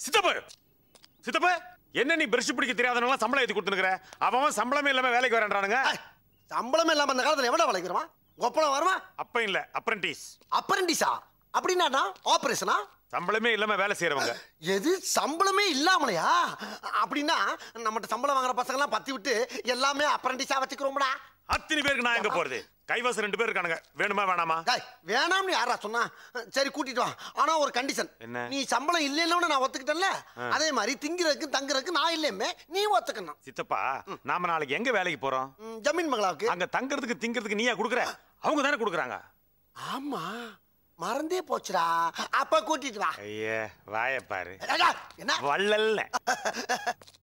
சித்தப்பு சித்தப்பு என்ன நீ பிரஷ் பிடிக்க தெரியாதவங்க சம்பளம் ஏத்தி கொடுத்துருக்கிற அவன் சம்பளமே இல்லாம வேலைக்கு வரேன்றானுங்க. சம்பளமே இல்லாம அந்த காலத்துல எவ்வளவு வளைக்கிறோமா ஒப்பளம் வருமா? அப்ப இல்ல அப்ரண்டிஸ் அப்ரண்டிஸா அப்படின்னா ஆபரேஷனா சம்பளமே இல்லாம வேலை செய்யறவங்க எது? சம்பளமே இல்லாமலையா? அப்படின்னா நம்மகிட்ட சம்பளம் வாங்குற பசங்க எல்லாம் பத்தி விட்டு எல்லாமே அப்ரண்டிஸா வச்சுக்கிறோம்டா. அத்தனை பேருக்கு நான் எங்க போறது? கைவாசம் ரெண்டு பேர் இருக்கானுங்க. வேணுமா வேணாமா? வேணாம்னு யாரா சொன்னா? சரி கூட்டிட்டு வா. ஆனா ஒரு கண்டிஷன் என்ன? நீ சம்பளம் இல்லைன்னு நான் ஒத்துக்கிட்டேன்ல? அதே மாதிரி திங்கிறதுக்கு தங்குறதுக்கு நான் இல்லையுமே நீ ஒத்துக்கணும். சித்தப்பா நாம நாளைக்கு எங்க வேலைக்கு போறோம்? ஜமீன் மங்களாவுக்கு. அங்க தங்கறதுக்கு திங்கிறதுக்கு நீயா குடுக்குற? அவங்க தானே குடுக்குறாங்க. ஆமா. மறந்தே போச்சுடா. அப்ப கூட்டிட்டு வா. ஐயே வாய பாரு. என்ன? வள்ளல்ல